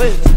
Wait.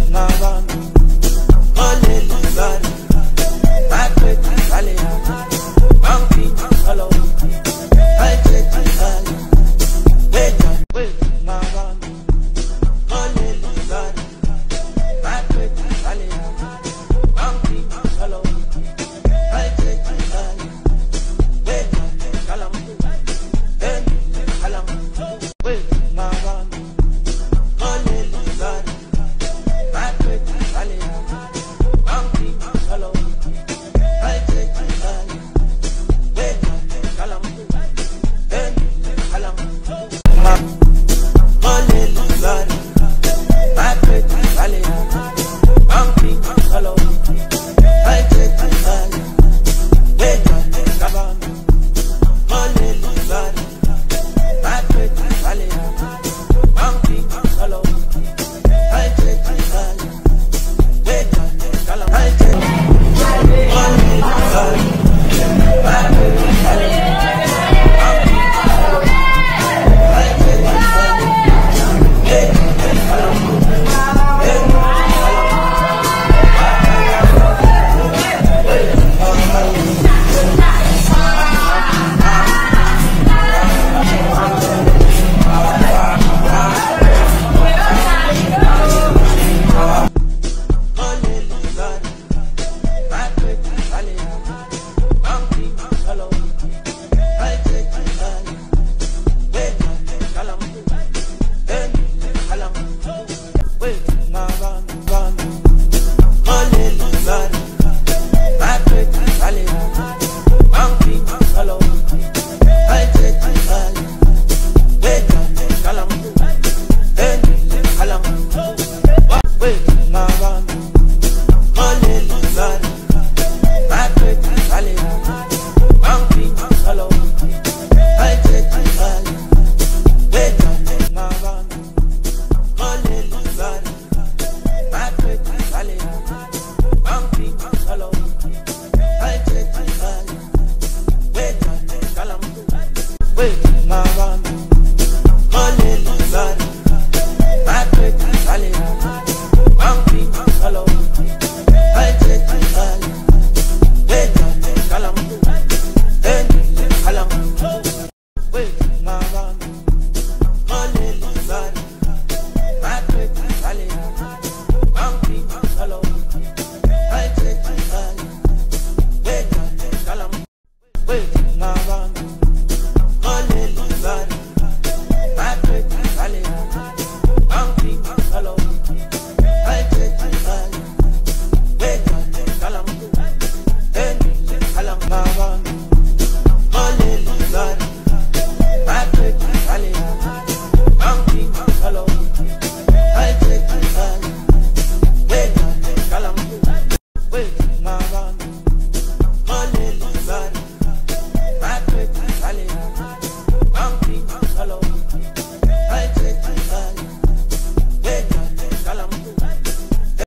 my run.